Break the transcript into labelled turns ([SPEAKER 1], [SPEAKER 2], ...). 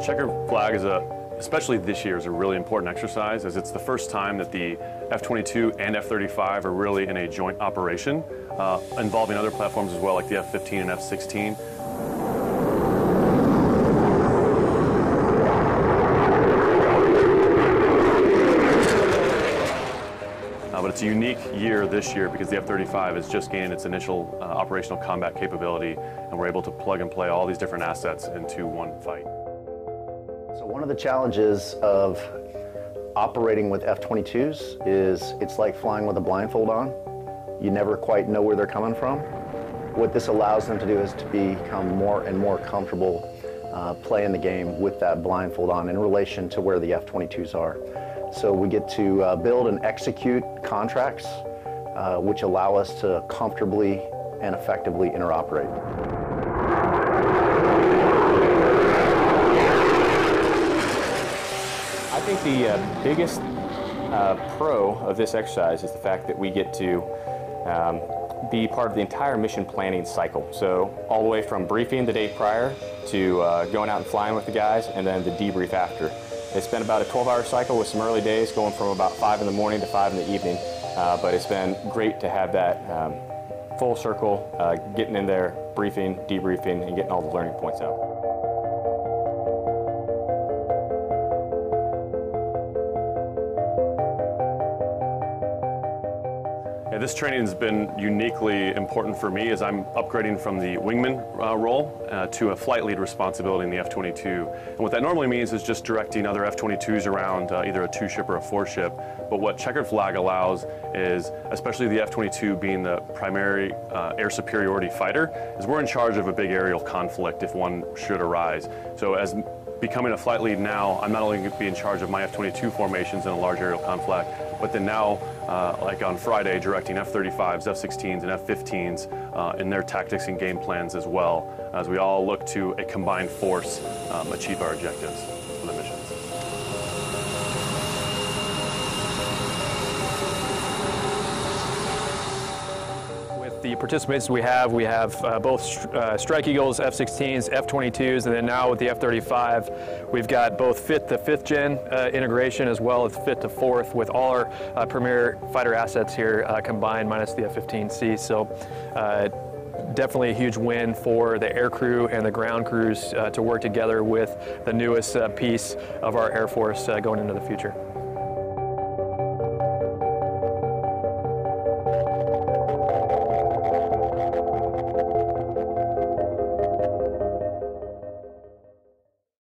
[SPEAKER 1] checkered flag is a, especially this year, is a really important exercise as it's the first time that the F-22 and F-35 are really in a joint operation uh, involving other platforms as well, like the F-15 and F-16. Uh, but it's a unique year this year because the F-35 has just gained its initial uh, operational combat capability and we're able to plug and play all these different assets into one fight.
[SPEAKER 2] So one of the challenges of operating with F-22s is it's like flying with a blindfold on. You never quite know where they're coming from. What this allows them to do is to become more and more comfortable uh, playing the game with that blindfold on in relation to where the F-22s are. So we get to uh, build and execute contracts uh, which allow us to comfortably and effectively interoperate.
[SPEAKER 3] I think the uh, biggest uh, pro of this exercise is the fact that we get to um, be part of the entire mission planning cycle. So all the way from briefing the day prior to uh, going out and flying with the guys and then the debrief after. It's been about a 12-hour cycle with some early days going from about 5 in the morning to 5 in the evening. Uh, but it's been great to have that um, full circle, uh, getting in there, briefing, debriefing, and getting all the learning points out.
[SPEAKER 1] This training has been uniquely important for me as I'm upgrading from the wingman uh, role uh, to a flight lead responsibility in the F-22. And what that normally means is just directing other F-22s around uh, either a two-ship or a four-ship. But what checkered flag allows is, especially the F-22 being the primary uh, air superiority fighter, is we're in charge of a big aerial conflict if one should arise. So as becoming a flight lead now, I'm not only going to be in charge of my F-22 formations in a large aerial conflict, but then now, uh, like on Friday, directing F-35s, F-16s, and F-15s uh, in their tactics and game plans as well, as we all look to a combined force um, achieve our objectives
[SPEAKER 4] the participants we have, we have uh, both uh, Strike Eagles, F-16s, F-22s, and then now with the F-35, we've got both fifth to fifth gen uh, integration as well as fifth to fourth with all our uh, premier fighter assets here uh, combined minus the F-15C. So uh, definitely a huge win for the air crew and the ground crews to work together with the newest piece of our Air Force going into the future.